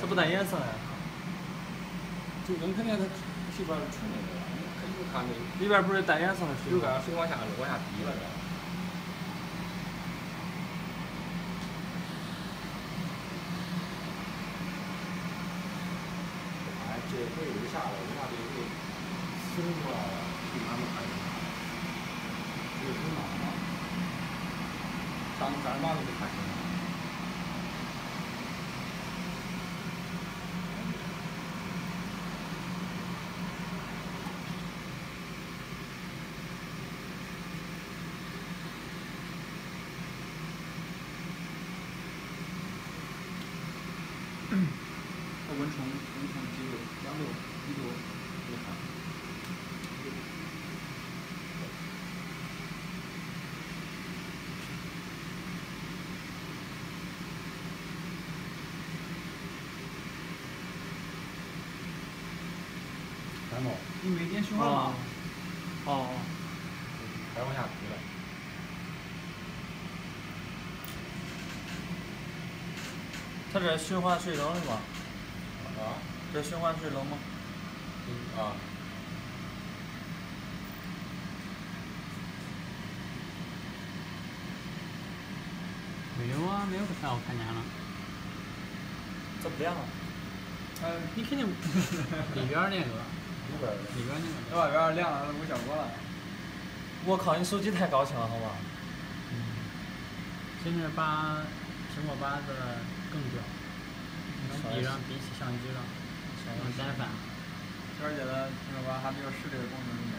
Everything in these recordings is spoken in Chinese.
这不带颜色的。就跟肯定它里边纯那个，肯定看那里边不是带颜色的水有干水往下往下滴了这。哎，这回又下了，为啥这回死出来了？你看没看见？这个很慢吗？上三十码都没看见。它 蚊虫蚊虫你没吗？哦。还往下滴了。它这循环水冷的吗？啊？这循环水冷吗？嗯啊。没有啊，没有啥我看见了。这不亮啊？呃，你肯定里边那个，里边的。里边那个。这外边亮了，没效果了。我靠，你手机太高清了，好吧？嗯。现在把苹果八的更屌，能比上比起相机了，能单反。而且它苹果八还没有十这个功能里面。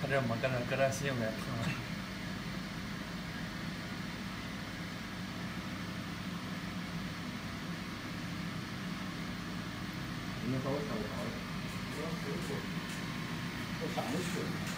他这没搁这搁这洗应该停了。你把我调高了，我我我上不去。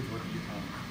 with what you have.